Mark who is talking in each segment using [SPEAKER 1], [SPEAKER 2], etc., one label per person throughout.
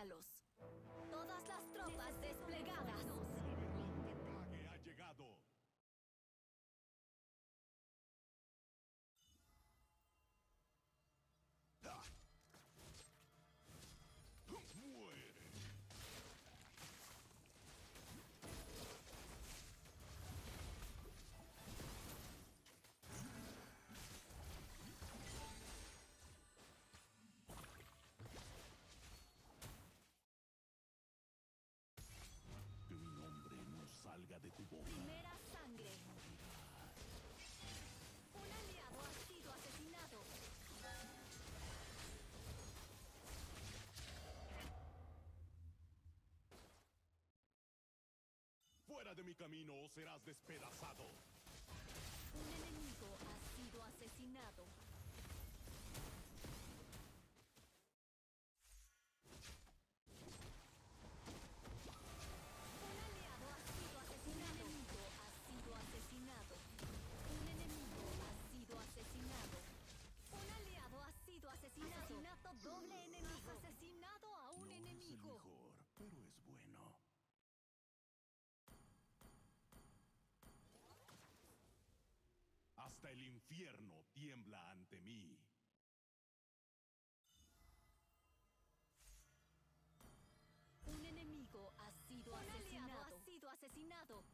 [SPEAKER 1] ¡Matalos! mi camino o serás despedazado.
[SPEAKER 2] Un enemigo ha sido asesinado. Un aliado ha sido asesinado. Un enemigo ha sido asesinado. Un enemigo ha sido asesinado. Un aliado ha sido asesinado. Asesinato doble enemigo. Asesinado a un enemigo.
[SPEAKER 1] hasta el infierno tiembla ante mí.
[SPEAKER 2] Un enemigo ha sido asesinado. ha sido asesinado.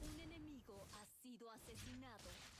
[SPEAKER 2] Un enemigo ha sido asesinado.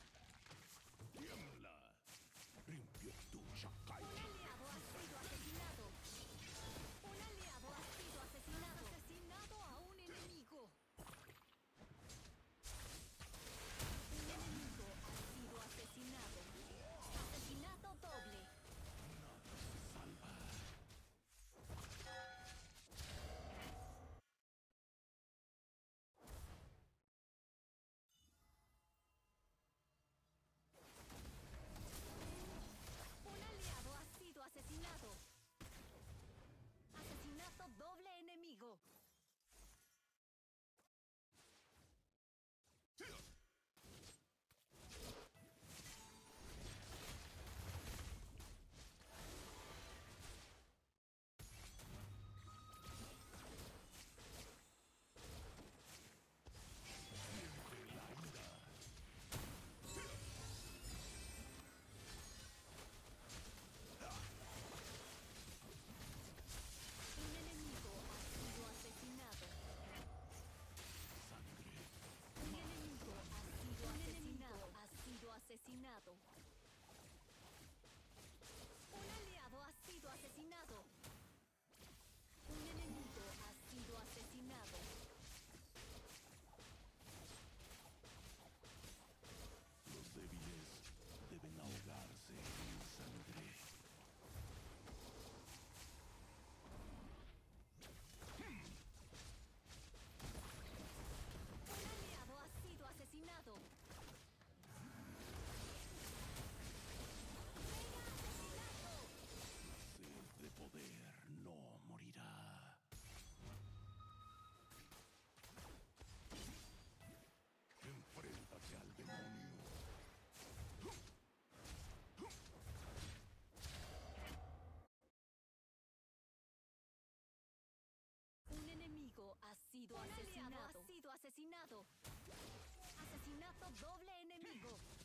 [SPEAKER 2] asesinado. Asesinato doble enemigo.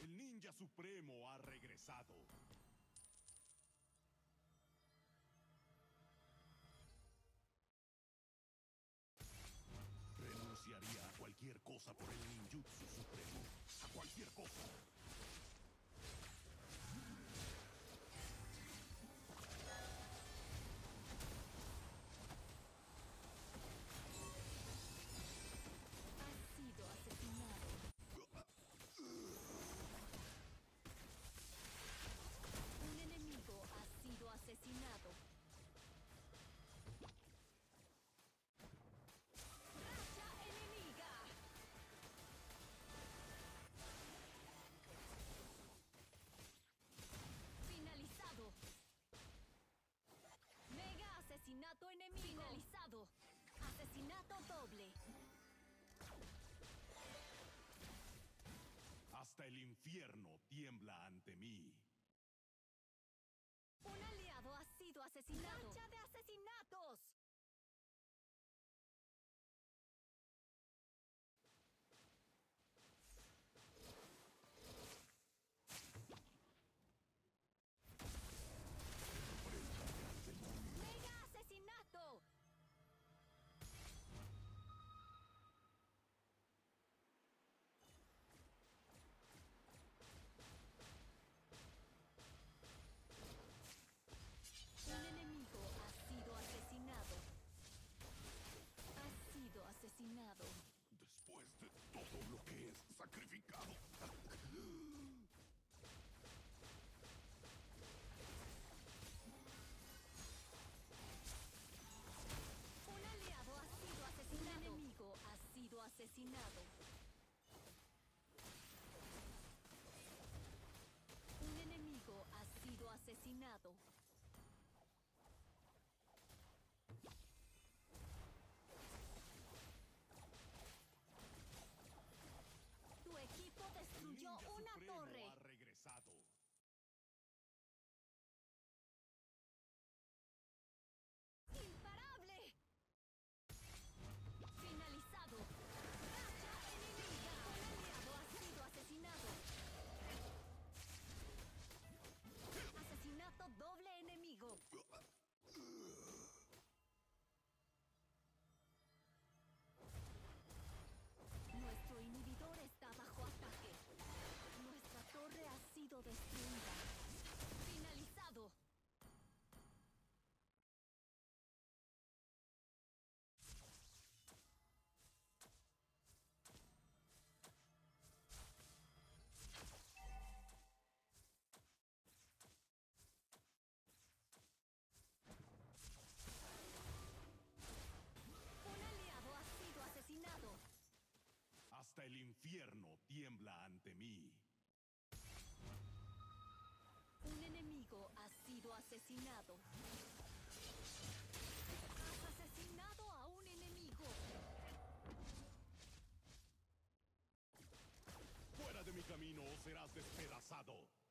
[SPEAKER 2] El ninja
[SPEAKER 1] supremo ha regresado. Renunciaría a cualquier cosa por el ninjutsu supremo. A cualquier cosa.
[SPEAKER 2] Enemigo. Finalizado. Asesinato doble.
[SPEAKER 1] Hasta el infierno tiembla ante mí.
[SPEAKER 2] Un aliado ha sido asesinado. ¡Racha de asesinatos!
[SPEAKER 1] Sacrificado.
[SPEAKER 2] Un aliado ha sido asesinado. Un enemigo ha sido asesinado. Un enemigo ha sido asesinado.
[SPEAKER 1] El infierno tiembla ante mí.
[SPEAKER 2] Un enemigo ha sido asesinado. Has asesinado a un enemigo.
[SPEAKER 1] Fuera de mi camino o serás despedazado.